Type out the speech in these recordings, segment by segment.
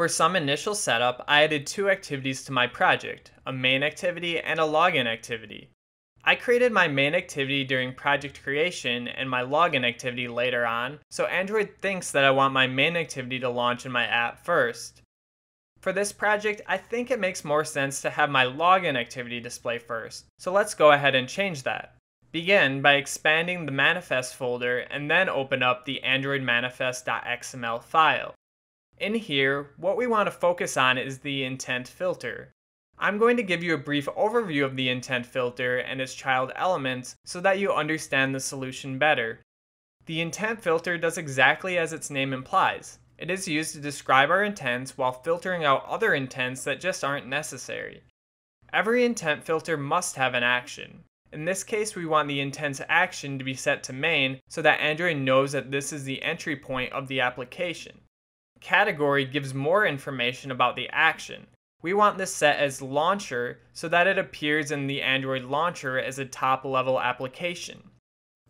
For some initial setup, I added two activities to my project, a main activity and a login activity. I created my main activity during project creation and my login activity later on, so Android thinks that I want my main activity to launch in my app first. For this project, I think it makes more sense to have my login activity display first, so let's go ahead and change that. Begin by expanding the manifest folder and then open up the android manifest.xml file. In here, what we want to focus on is the intent filter. I'm going to give you a brief overview of the intent filter and its child elements so that you understand the solution better. The intent filter does exactly as its name implies. It is used to describe our intents while filtering out other intents that just aren't necessary. Every intent filter must have an action. In this case, we want the intent's action to be set to main so that Android knows that this is the entry point of the application. Category gives more information about the action. We want this set as launcher so that it appears in the Android launcher as a top level application.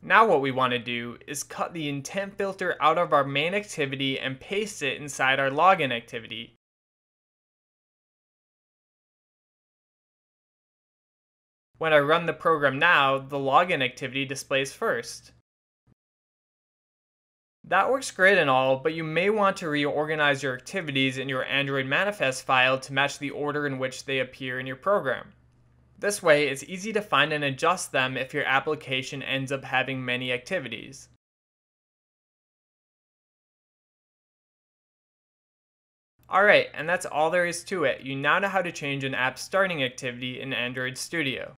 Now what we want to do is cut the intent filter out of our main activity and paste it inside our login activity. When I run the program now, the login activity displays first. That works great and all, but you may want to reorganize your activities in your Android manifest file to match the order in which they appear in your program. This way, it's easy to find and adjust them if your application ends up having many activities. Alright, and that's all there is to it. You now know how to change an app's starting activity in Android Studio.